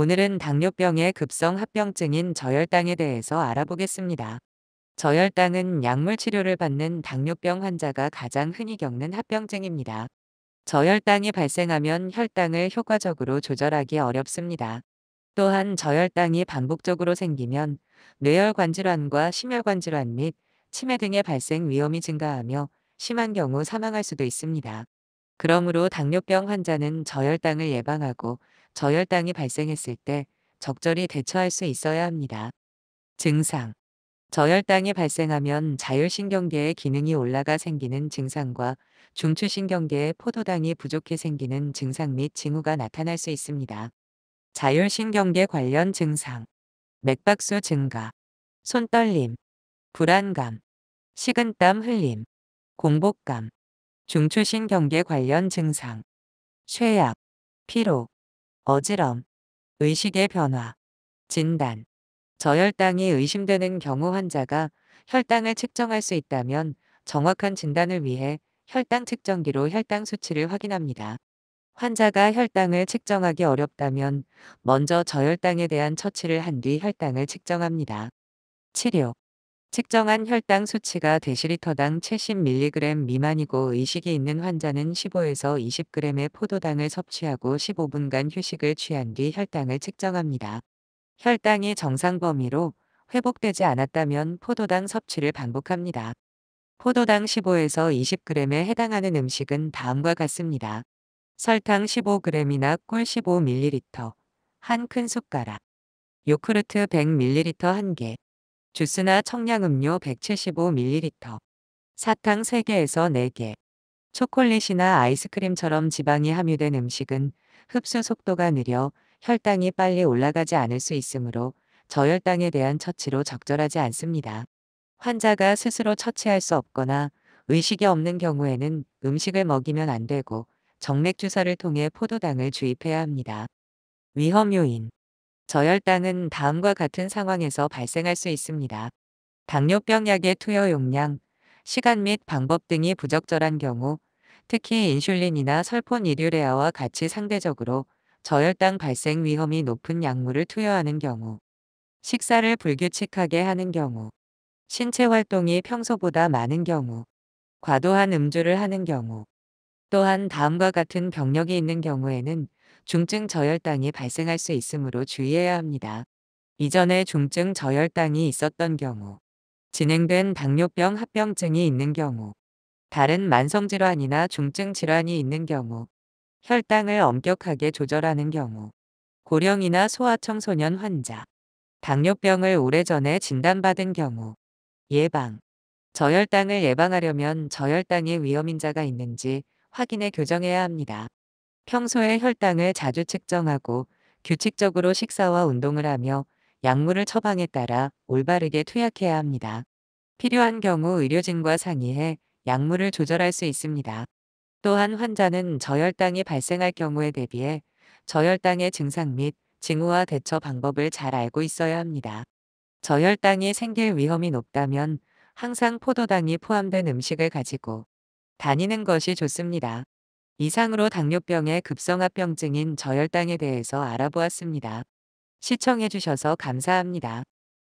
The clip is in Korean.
오늘은 당뇨병의 급성 합병증인 저혈당에 대해서 알아보겠습니다. 저혈당은 약물 치료를 받는 당뇨병 환자가 가장 흔히 겪는 합병증입니다. 저혈당이 발생하면 혈당을 효과적으로 조절하기 어렵습니다. 또한 저혈당이 반복적으로 생기면 뇌혈관 질환과 심혈관 질환 및 치매 등의 발생 위험이 증가하며 심한 경우 사망할 수도 있습니다. 그러므로 당뇨병 환자는 저혈당을 예방하고 저혈당이 발생했을 때 적절히 대처할 수 있어야 합니다. 증상. 저혈당이 발생하면 자율신경계의 기능이 올라가 생기는 증상과 중추신경계의 포도당이 부족해 생기는 증상 및 징후가 나타날 수 있습니다. 자율신경계 관련 증상. 맥박수 증가, 손떨림, 불안감, 식은땀 흘림, 공복감, 중추신경계 관련 증상, 쇠약, 피로, 어지럼, 의식의 변화, 진단, 저혈당이 의심되는 경우 환자가 혈당을 측정할 수 있다면 정확한 진단을 위해 혈당 측정기로 혈당 수치를 확인합니다. 환자가 혈당을 측정하기 어렵다면 먼저 저혈당에 대한 처치를 한 뒤 혈당을 측정합니다. 치료 측정한 혈당 수치가 데시리터당 70mg 미만이고 의식이 있는 환자는 15에서 20g의 포도당을 섭취하고 15분간 휴식을 취한 뒤 혈당을 측정합니다. 혈당이 정상 범위로 회복되지 않았다면 포도당 섭취를 반복합니다. 포도당 15에서 20g에 해당하는 음식은 다음과 같습니다. 설탕 15g이나 꿀 15ml, 한 큰 숟가락, 요크르트 100ml 1개, 주스나 청량음료 175ml, 사탕 3개에서 4개, 초콜릿이나 아이스크림처럼 지방이 함유된 음식은 흡수 속도가 느려 혈당이 빨리 올라가지 않을 수 있으므로 저혈당에 대한 처치로 적절하지 않습니다. 환자가 스스로 처치할 수 없거나 의식이 없는 경우에는 음식을 먹이면 안 되고 정맥 주사를 통해 포도당을 주입해야 합니다. 위험 요인 저혈당은 다음과 같은 상황에서 발생할 수 있습니다. 당뇨병 약의 투여 용량, 시간 및 방법 등이 부적절한 경우, 특히 인슐린이나 설폰이류레아와 같이 상대적으로 저혈당 발생 위험이 높은 약물을 투여하는 경우, 식사를 불규칙하게 하는 경우, 신체 활동이 평소보다 많은 경우, 과도한 음주를 하는 경우, 또한 다음과 같은 병력이 있는 경우에는 중증 저혈당이 발생할 수 있으므로 주의해야 합니다. 이전에 중증 저혈당이 있었던 경우, 진행된 당뇨병 합병증이 있는 경우, 다른 만성질환이나 중증 질환이 있는 경우, 혈당을 엄격하게 조절하는 경우, 고령이나 소아청소년 환자, 당뇨병을 오래전에 진단받은 경우, 예방, 저혈당을 예방하려면 저혈당의 위험인자가 있는지 확인해 교정해야 합니다. 평소에 혈당을 자주 측정하고 규칙적으로 식사와 운동을 하며 약물을 처방에 따라 올바르게 투약해야 합니다. 필요한 경우 의료진과 상의해 약물을 조절할 수 있습니다. 또한 환자는 저혈당이 발생할 경우에 대비해 저혈당의 증상 및 징후와 대처 방법을 잘 알고 있어야 합니다. 저혈당이 생길 위험이 높다면 항상 포도당이 포함된 음식을 가지고 다니는 것이 좋습니다. 이상으로 당뇨병의 급성합병증인 저혈당에 대해서 알아보았습니다. 시청해주셔서 감사합니다.